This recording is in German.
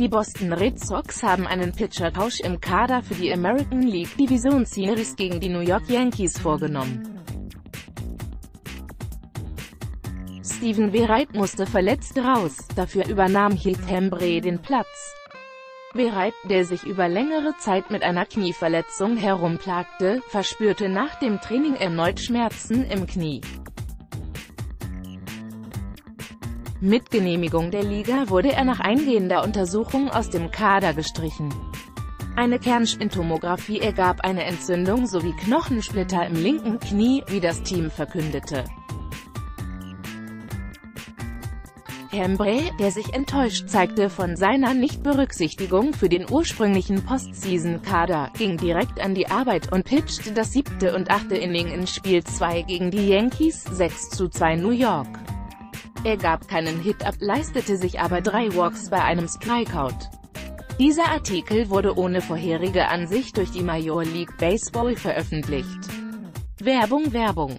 Die Boston Red Sox haben einen Pitcher-Tausch im Kader für die American League Division Series gegen die New York Yankees vorgenommen. Steven Wright musste verletzt raus, dafür übernahm Hill Hembree den Platz. Wright, der sich über längere Zeit mit einer Knieverletzung herumplagte, verspürte nach dem Training erneut Schmerzen im Knie. Mit Genehmigung der Liga wurde er nach eingehender Untersuchung aus dem Kader gestrichen. Eine Kernspintomographie ergab eine Entzündung sowie Knochensplitter im linken Knie, wie das Team verkündete. Hembree, der sich enttäuscht zeigte von seiner Nichtberücksichtigung für den ursprünglichen Postseason-Kader, ging direkt an die Arbeit und pitchte das siebte und achte Inning in Spiel 2 gegen die Yankees, 6 zu 2 New York. Er gab keinen Hit ab, leistete sich aber drei Walks bei einem Strikeout. Dieser Artikel wurde ohne vorherige Ansicht durch die Major League Baseball veröffentlicht. Werbung Werbung